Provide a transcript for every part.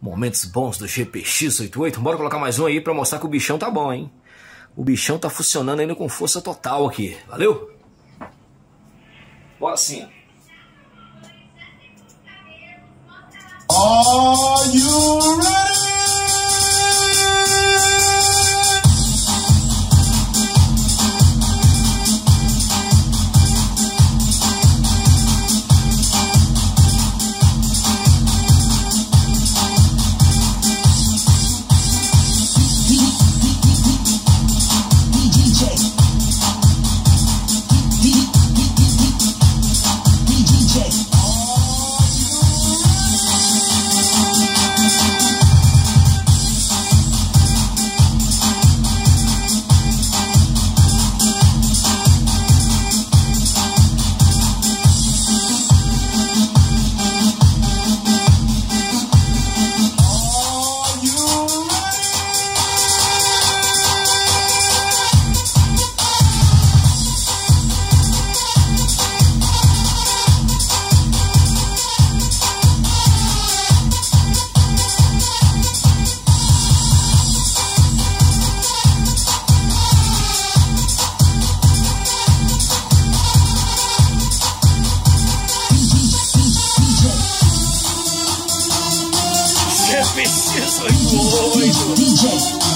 Momentos bons do GPX88. Bora colocar mais um aí pra mostrar que o bichão tá bom, hein? O bichão tá funcionando ainda com força total aqui. Valeu? Bora sim. Are you GPX88. Ainda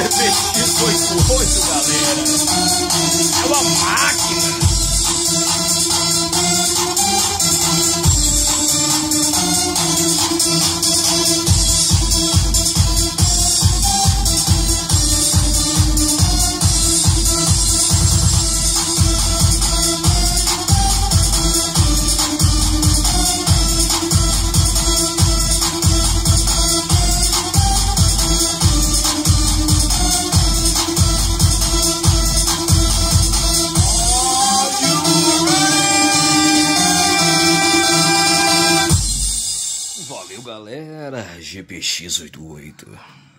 GPX88, galera. É uma máquina. Galera. GPX88.